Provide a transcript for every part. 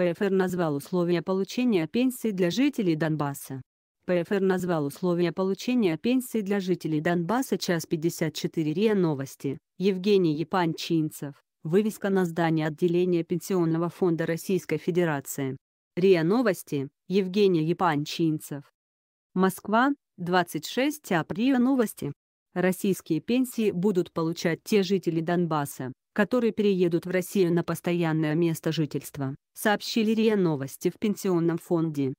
ПФР назвал условия получения пенсии для жителей Донбасса. ПФР назвал условия получения пенсии для жителей Донбасса час 54 РИА Новости. Евгений Епанчинцев. Вывеска на здании отделения Пенсионного фонда Российской Федерации. РИА Новости. Евгений Епанчинцев. Москва. 26 апреля Новости. Российские пенсии будут получать те жители Донбасса, которые переедут в Россию на постоянное место жительства, сообщили РИА Новости в Пенсионном фонде.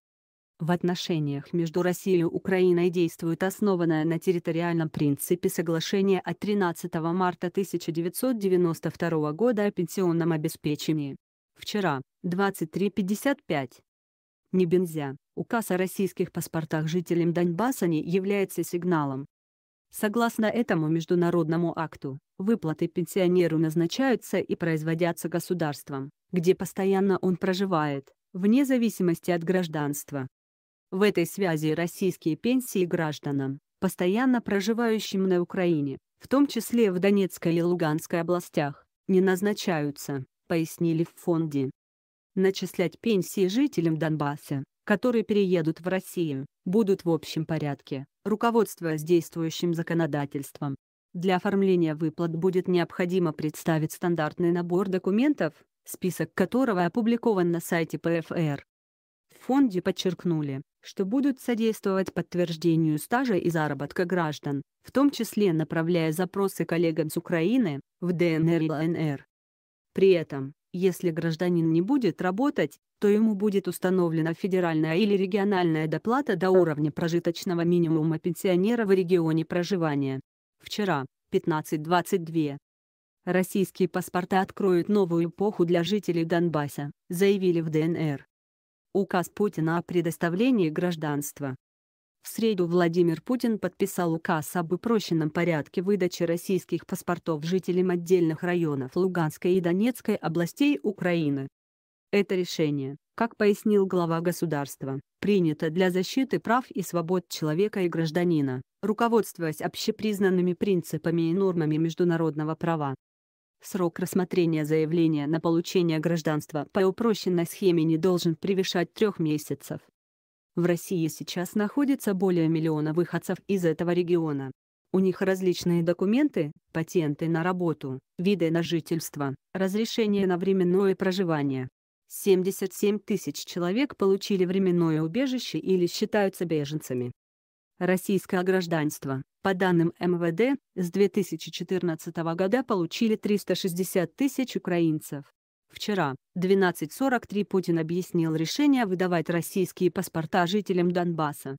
В отношениях между Россией и Украиной действует основанное на территориальном принципе соглашение от 13 марта 1992 года о пенсионном обеспечении. Вчера, 23.55. Небензя, указ о российских паспортах жителям Донбасса не является сигналом, Согласно этому международному акту, выплаты пенсионеру назначаются и производятся государством, где постоянно он проживает, вне зависимости от гражданства. В этой связи российские пенсии гражданам, постоянно проживающим на Украине, в том числе в Донецкой и Луганской областях, не назначаются, пояснили в фонде. Начислять пенсии жителям Донбасса, которые переедут в Россию, будут в общем порядке, руководствуясь действующим законодательством. Для оформления выплат будет необходимо представить стандартный набор документов, список которого опубликован на сайте ПФР. В фонде подчеркнули, что будут содействовать подтверждению стажа и заработка граждан, в том числе направляя запросы коллегам с Украины, в ДНР и ЛНР. При этом, если гражданин не будет работать, то ему будет установлена федеральная или региональная доплата до уровня прожиточного минимума пенсионера в регионе проживания. Вчера, 15.22. Российские паспорта откроют новую эпоху для жителей Донбасса, заявили в ДНР. Указ Путина о предоставлении гражданства в среду Владимир Путин подписал указ об упрощенном порядке выдачи российских паспортов жителям отдельных районов Луганской и Донецкой областей Украины. Это решение, как пояснил глава государства, принято для защиты прав и свобод человека и гражданина, руководствуясь общепризнанными принципами и нормами международного права. Срок рассмотрения заявления на получение гражданства по упрощенной схеме не должен превышать трех месяцев. В России сейчас находится более миллиона выходцев из этого региона. У них различные документы, патенты на работу, виды на жительство, разрешение на временное проживание. 77 тысяч человек получили временное убежище или считаются беженцами. Российское гражданство, по данным МВД, с 2014 года получили 360 тысяч украинцев. Вчера, 12.43 Путин объяснил решение выдавать российские паспорта жителям Донбасса.